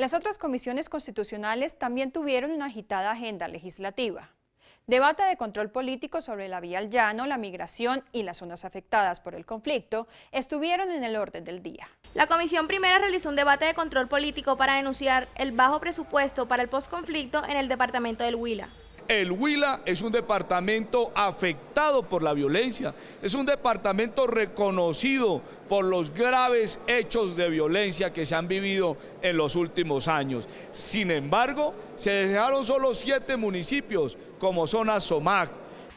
Las otras comisiones constitucionales también tuvieron una agitada agenda legislativa. Debate de control político sobre la vía al llano, la migración y las zonas afectadas por el conflicto estuvieron en el orden del día. La Comisión Primera realizó un debate de control político para denunciar el bajo presupuesto para el postconflicto en el departamento del Huila. El Huila es un departamento afectado por la violencia, es un departamento reconocido por los graves hechos de violencia que se han vivido en los últimos años. Sin embargo, se dejaron solo siete municipios, como son Azomac,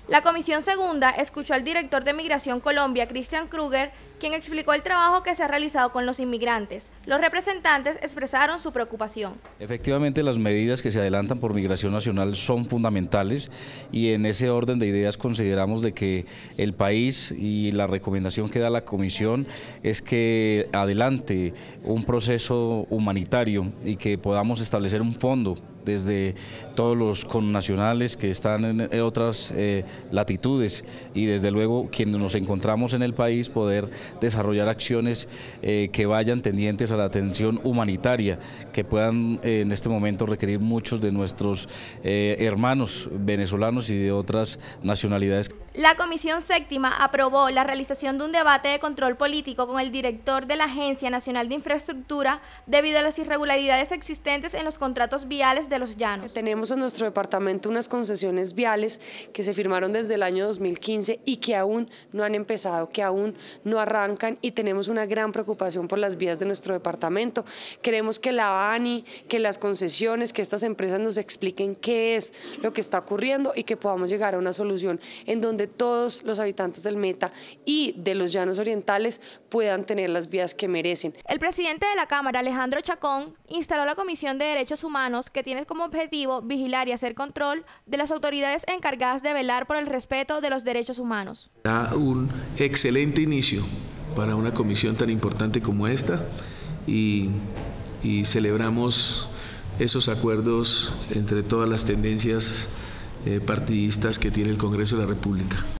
la Comisión Segunda escuchó al director de Migración Colombia, Christian Kruger, quien explicó el trabajo que se ha realizado con los inmigrantes. Los representantes expresaron su preocupación. Efectivamente, las medidas que se adelantan por Migración Nacional son fundamentales y en ese orden de ideas consideramos de que el país y la recomendación que da la Comisión es que adelante un proceso humanitario y que podamos establecer un fondo desde todos los connacionales que están en otras eh, latitudes y desde luego quienes nos encontramos en el país poder desarrollar acciones eh, que vayan tendientes a la atención humanitaria que puedan eh, en este momento requerir muchos de nuestros hermanos venezolanos y de otras nacionalidades. La Comisión Séptima aprobó la realización de un debate de control político con el director de la Agencia Nacional de Infraestructura debido a las irregularidades existentes en los contratos viales de los llanos. Tenemos en nuestro departamento unas concesiones viales que se firmaron desde el año 2015 y que aún no han empezado, que aún no arrancan y tenemos una gran preocupación por las vías de nuestro departamento. Queremos que la ANI, que las concesiones, que estas empresas nos expliquen qué es lo que está ocurriendo y que podamos llegar a una solución en donde todos los habitantes del Meta y de los llanos orientales puedan tener las vías que merecen. El presidente de la Cámara, Alejandro Chacón, instaló la Comisión de Derechos Humanos que tiene como objetivo vigilar y hacer control de las autoridades encargadas de velar por el respeto de los derechos humanos. Da un excelente inicio para una comisión tan importante como esta y, y celebramos esos acuerdos entre todas las tendencias partidistas que tiene el Congreso de la República.